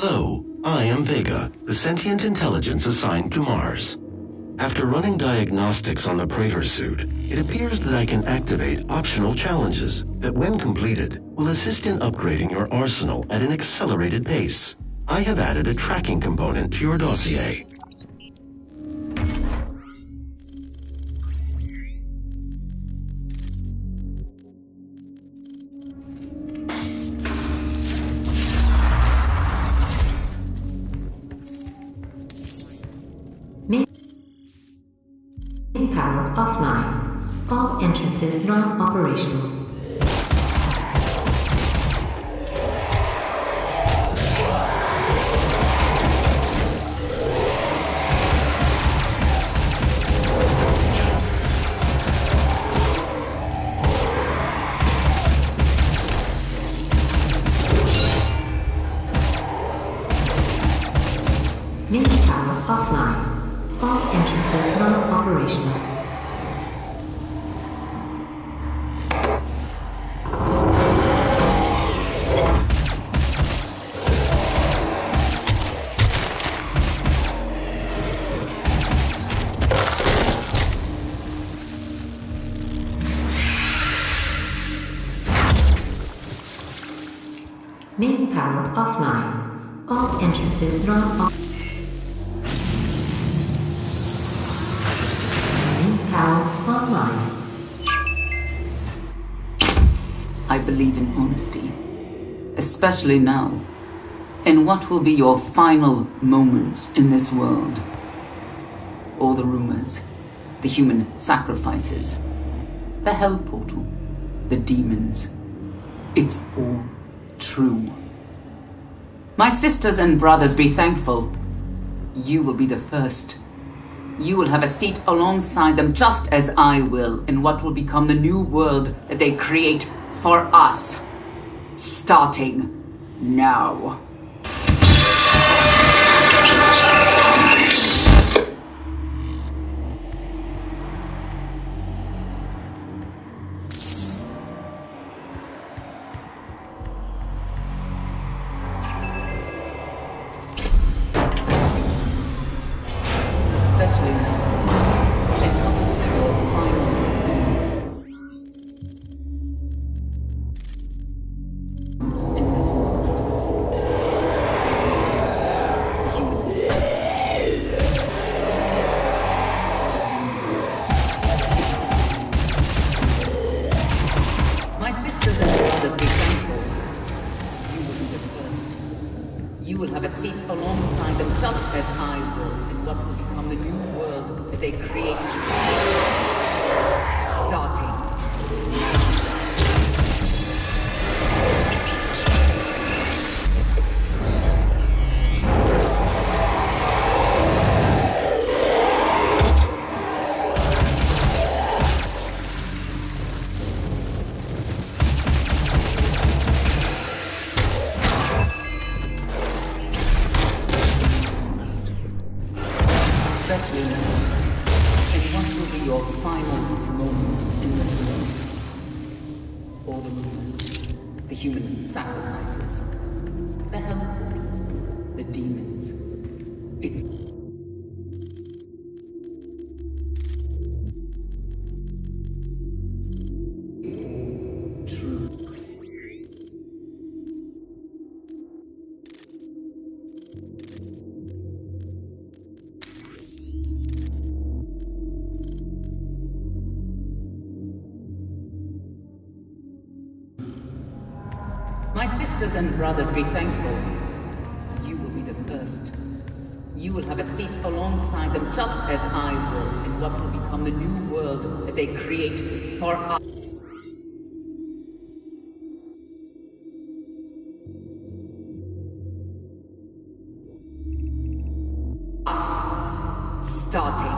Hello, I am Vega, the sentient intelligence assigned to Mars. After running diagnostics on the Praetor suit, it appears that I can activate optional challenges that, when completed, will assist in upgrading your arsenal at an accelerated pace. I have added a tracking component to your dossier. All entrances non-operational. Offline. All entrances non-op. Main power. I believe in honesty, especially now, in what will be your final moments in this world. All the rumors, the human sacrifices, the hell portal, the demons. It's all true. My sisters and brothers, be thankful. You will be the first. You will have a seat alongside them, just as I will, in what will become the new world that they create for us. Starting now. World that they create. Starting. Especially now. Your final moments in this world? All the rumors, the human sacrifices, the portal, the demons. It's sisters and brothers, be thankful. You will be the first. You will have a seat alongside them, just as I will, in what will become the new world that they create for us. Starting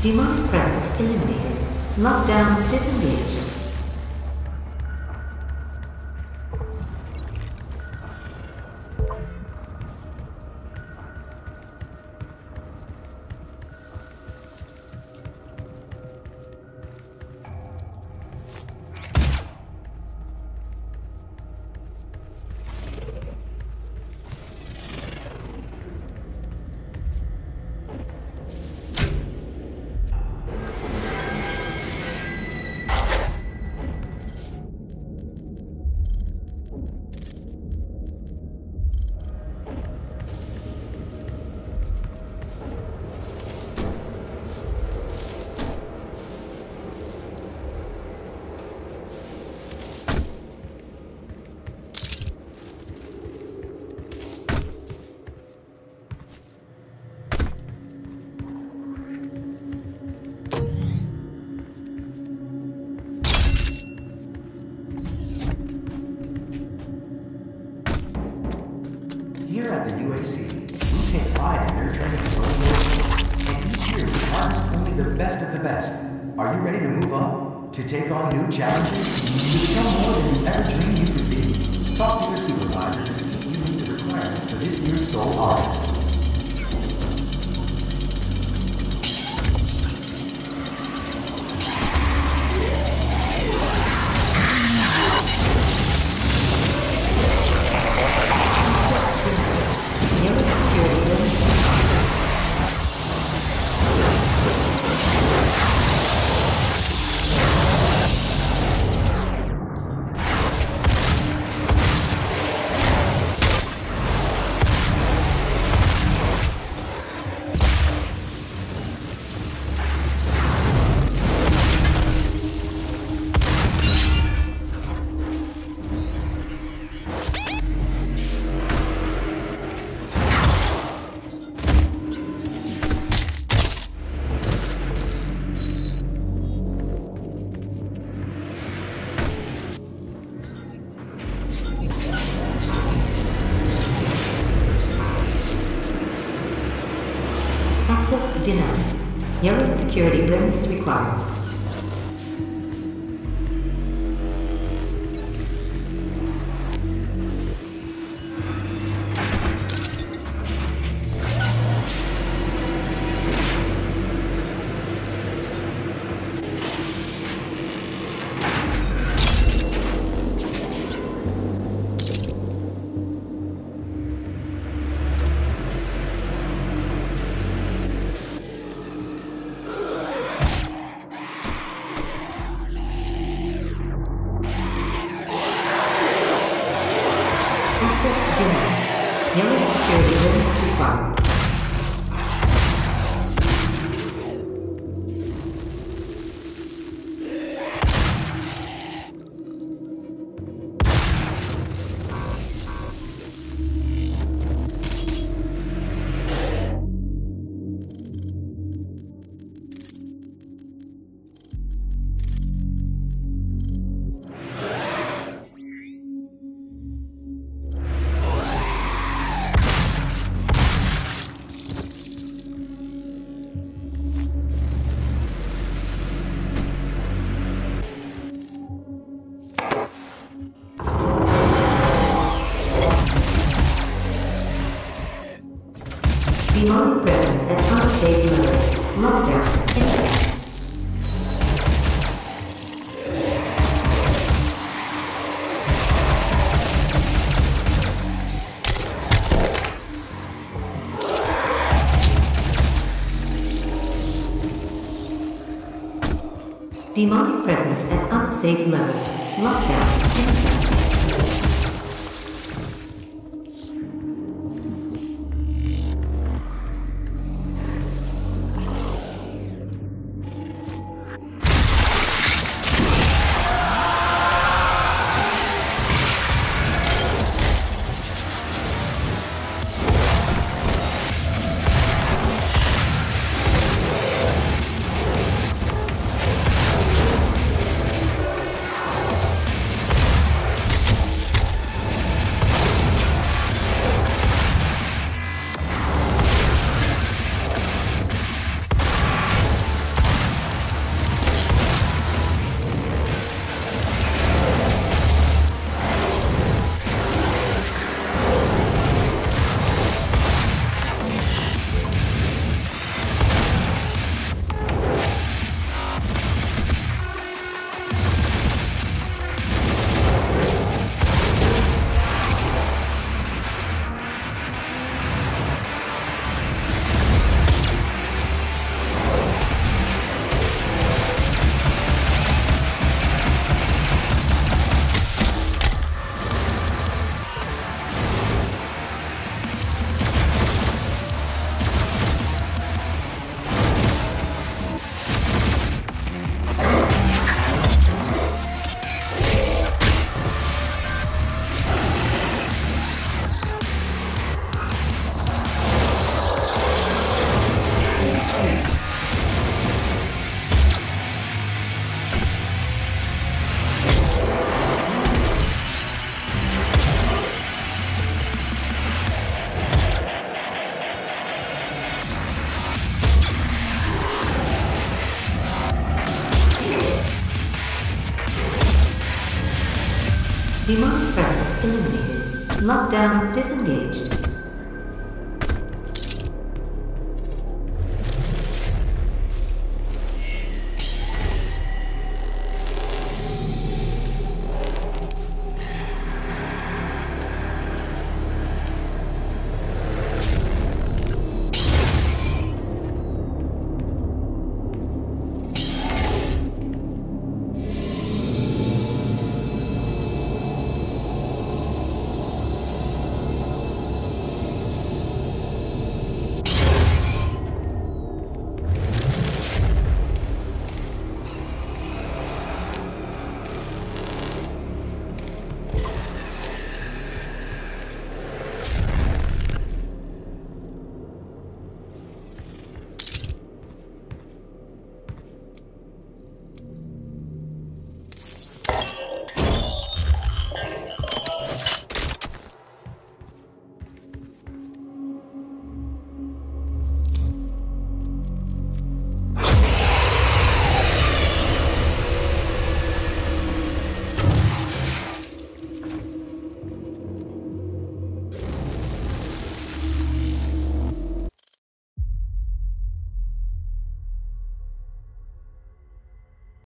Demonic presence eliminated. Lockdown disengaged. To become more than you ever dreamed you could be? Talk to your supervisor to see if you meet the requirements for this year's Soul Harvest. Security clearance required. security level 3 1. Demonic presence at unsafe levels. Lockdown Lockdown disengaged.